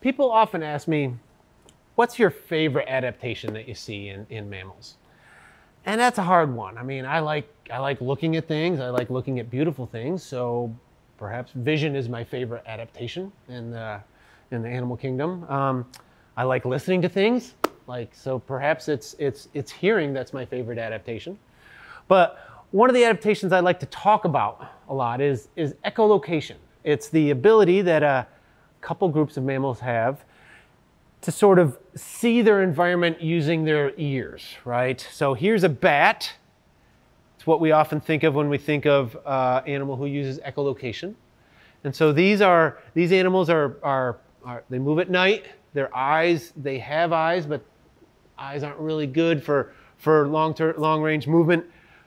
people often ask me, what's your favorite adaptation that you see in, in mammals? And that's a hard one. I mean, I like, I like looking at things. I like looking at beautiful things. So perhaps vision is my favorite adaptation in the, in the animal kingdom. Um, I like listening to things. Like, so perhaps it's, it's, it's hearing that's my favorite adaptation. But one of the adaptations I like to talk about a lot is, is echolocation. It's the ability that a couple groups of mammals have to sort of see their environment using their ears, right? So here's a bat. It's what we often think of when we think of uh, animal who uses echolocation. And so these are these animals are, are, are they move at night. Their eyes, they have eyes, but eyes aren't really good for for long term long range movement.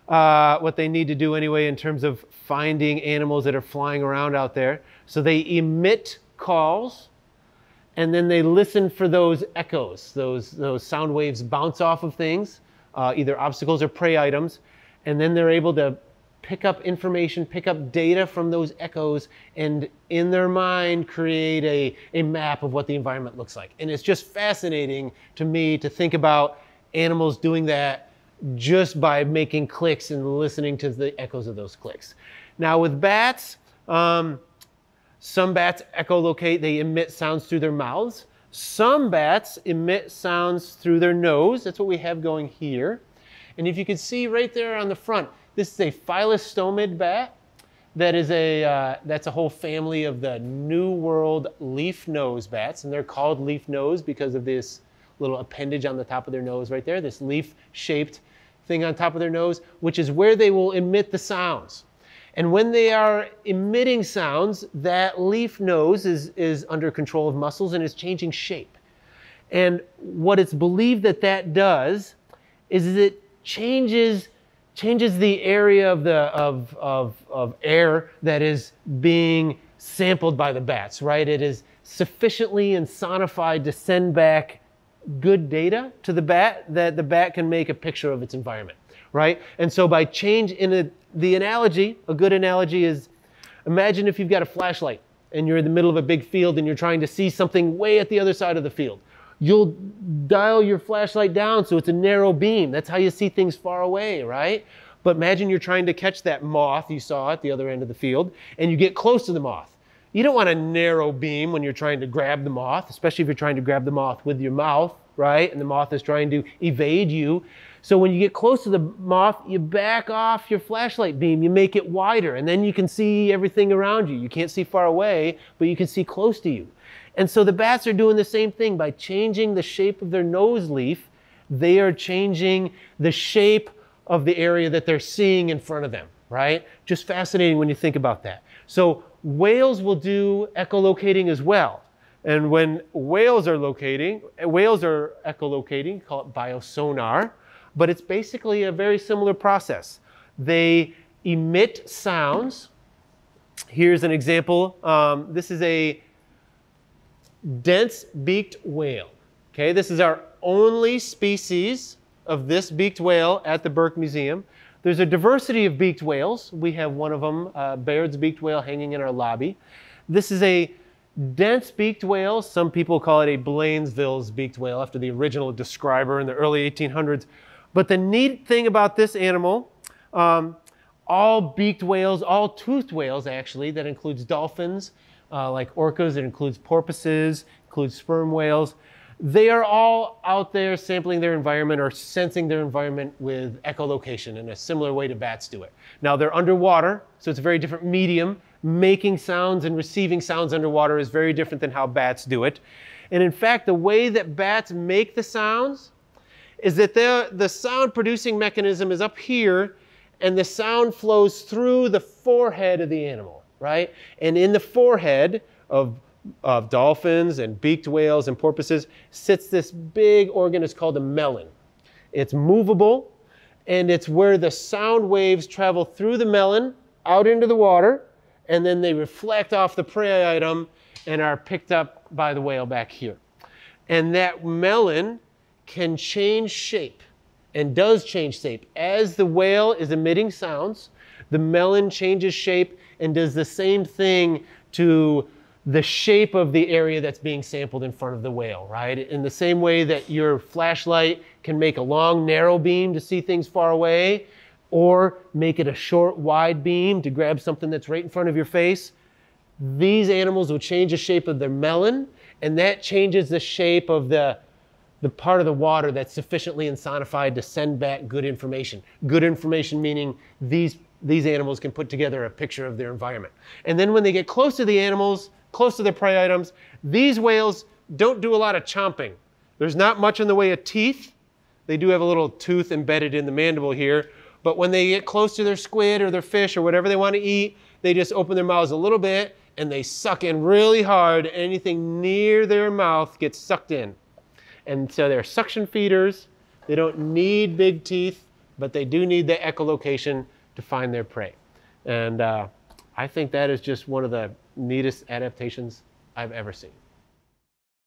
Uh, what they need to do anyway in terms of finding animals that are flying around out there. So they emit calls and then they listen for those echoes, those, those sound waves bounce off of things, uh, either obstacles or prey items, and then they're able to pick up information, pick up data from those echoes, and in their mind create a, a map of what the environment looks like. And it's just fascinating to me to think about animals doing that just by making clicks and listening to the echoes of those clicks. Now with bats, um, some bats echolocate, they emit sounds through their mouths. Some bats emit sounds through their nose. That's what we have going here. And if you can see right there on the front, this is a Phyllostomid bat. That is a, uh, that's a whole family of the New World leaf nose bats. And they're called leaf nose because of this little appendage on the top of their nose right there, this leaf shaped thing on top of their nose, which is where they will emit the sounds. And when they are emitting sounds, that leaf nose is, is under control of muscles and is changing shape. And what it's believed that that does is it changes, changes the area of, the, of, of, of air that is being sampled by the bats, right? It is sufficiently insonified to send back good data to the bat that the bat can make a picture of its environment, right? And so by change in a, the analogy, a good analogy is imagine if you've got a flashlight and you're in the middle of a big field and you're trying to see something way at the other side of the field. You'll dial your flashlight down so it's a narrow beam. That's how you see things far away, right? But imagine you're trying to catch that moth you saw at the other end of the field and you get close to the moth. You don't want a narrow beam when you're trying to grab the moth, especially if you're trying to grab the moth with your mouth, right? And the moth is trying to evade you. So when you get close to the moth, you back off your flashlight beam, you make it wider, and then you can see everything around you. You can't see far away, but you can see close to you. And so the bats are doing the same thing by changing the shape of their nose leaf. They are changing the shape of the area that they're seeing in front of them, right? Just fascinating when you think about that. So whales will do echolocating as well. And when whales are locating, whales are echolocating, call it biosonar, but it's basically a very similar process. They emit sounds. Here's an example. Um, this is a dense beaked whale. Okay, this is our only species of this beaked whale at the Burke Museum. There's a diversity of beaked whales. We have one of them, uh, Baird's beaked whale, hanging in our lobby. This is a dense beaked whale. Some people call it a Blainville's beaked whale after the original describer in the early 1800s. But the neat thing about this animal, um, all beaked whales, all toothed whales actually, that includes dolphins, uh, like orcas, it includes porpoises, includes sperm whales, they are all out there sampling their environment or sensing their environment with echolocation in a similar way to bats do it. Now they're underwater, so it's a very different medium. Making sounds and receiving sounds underwater is very different than how bats do it. And in fact, the way that bats make the sounds is that the sound producing mechanism is up here and the sound flows through the forehead of the animal, right? And in the forehead of of dolphins and beaked whales and porpoises sits this big organ it's called a melon. It's movable and it's where the sound waves travel through the melon out into the water and then they reflect off the prey item and are picked up by the whale back here. And that melon can change shape and does change shape. As the whale is emitting sounds, the melon changes shape and does the same thing to the shape of the area that's being sampled in front of the whale, right? In the same way that your flashlight can make a long, narrow beam to see things far away, or make it a short, wide beam to grab something that's right in front of your face, these animals will change the shape of their melon, and that changes the shape of the, the part of the water that's sufficiently insonified to send back good information. Good information meaning these, these animals can put together a picture of their environment. And then when they get close to the animals, close to their prey items. These whales don't do a lot of chomping. There's not much in the way of teeth. They do have a little tooth embedded in the mandible here. But when they get close to their squid or their fish or whatever they want to eat, they just open their mouths a little bit and they suck in really hard. Anything near their mouth gets sucked in. And so they're suction feeders. They don't need big teeth, but they do need the echolocation to find their prey. And uh, I think that is just one of the neatest adaptations I've ever seen.